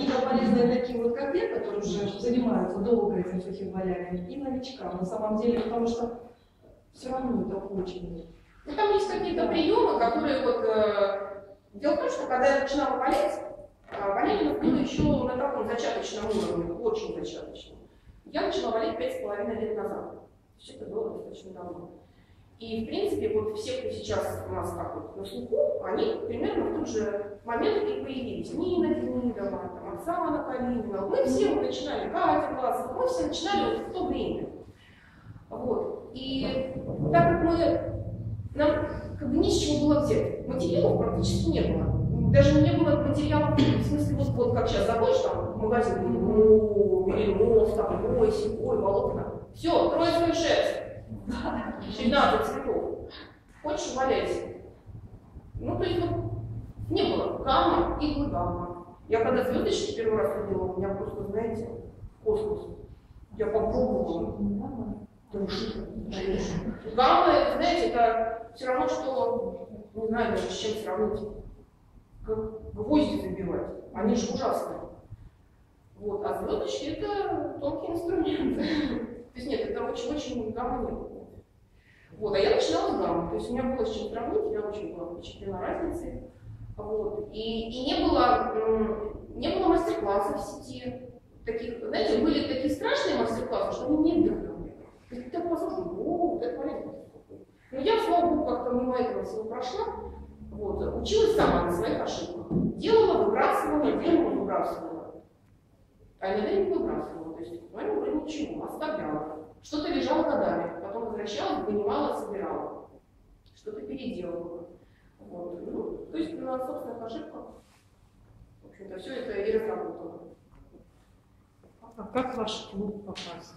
книга полезная таким вот, как я, которые уже занимаются долго этим фахивалянием, и новичкам, на самом деле, потому что все равно это очень... Ну, там есть какие-то приемы, которые вот... Э, дело в том, что когда я начинала болеть, э, болезнь было еще на таком зачаточном уровне, очень зачаточном. Я начала болеть пять с половиной лет назад. Есть это было достаточно давно. И, в принципе, вот все, кто сейчас у нас так вот на слуху, они примерно в тот же момент и появились. Нина Демидова, там, Оксана Калинина. Мы все вот начинали, Катя Власова, мы все начинали вот в то время. Вот. И так как мы, нам как бы ни с чего было взять, материалов практически не было. Даже не было материалов, в смысле, вот, вот как сейчас заходишь там в магазин, ну, Беремос, там, ой, ой, волокна. Все, троицкая шерсть. 17 цветов. Хочешь, валяйся. Ну, то есть вот гамма, иглы гамма. Я когда звездочки первый раз видела, у меня просто, знаете, космос. Я попробовала. Гамма, это, знаете, это все равно, что, не знаю даже с чем сравнить, как гвозди забивать. Они же ужасные. Вот. А звездочки это тонкий инструмент. То есть нет, это очень-очень гамма не было. Вот, а я начинала с гаммы, то есть у меня было с чем сравнить, я очень была впечатлена разницей. Вот. И, и не было, не было мастер-классов в сети. Таких, знаете, были такие страшные мастер-классы, что они не вдохновляли. Ты так послушал, о, это полезно. Но я, слава богу, как-то мимо этого всего прошла. Вот, училась сама на своих ошибках. Делала, выбрасывала, делала, выбрасывала. А иногда не выбрасывала. То есть, ну, вроде ничего, оставляла. Что-то лежало годами, потом возвращалась, вынимала, собирала. Что-то переделывала. Вот. Ну, то есть на собственных ошибках, в общем-то, все это и разработала. А как ваш клуб попасть?